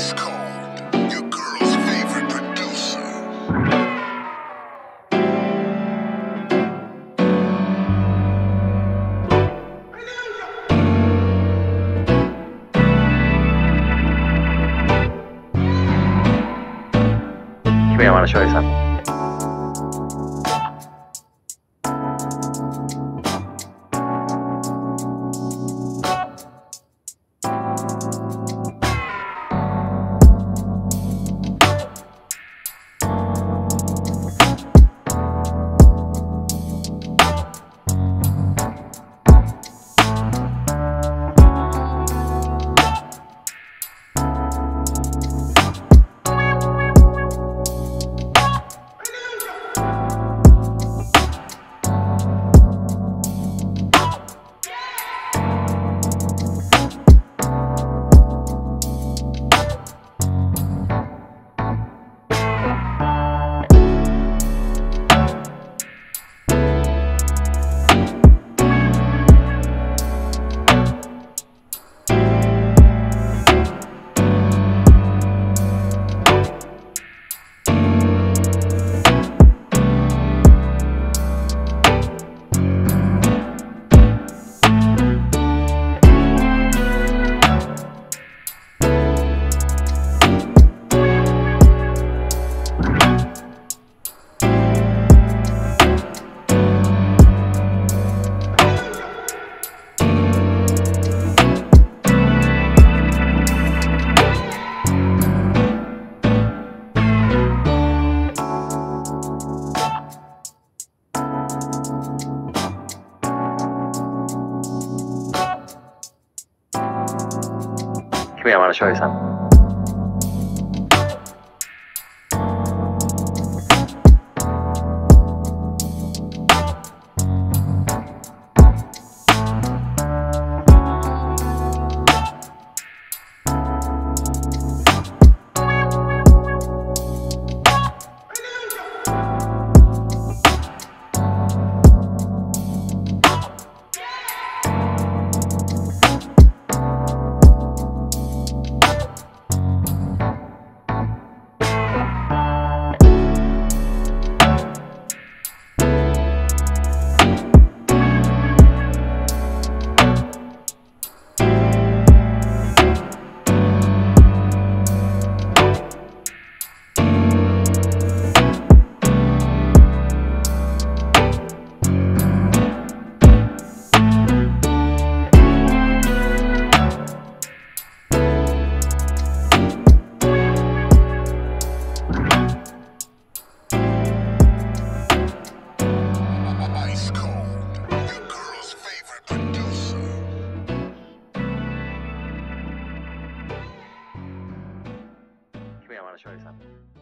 Ice Cold, your girl's favorite producer. I want to show you something. Come here, I want to show you something. 小李三。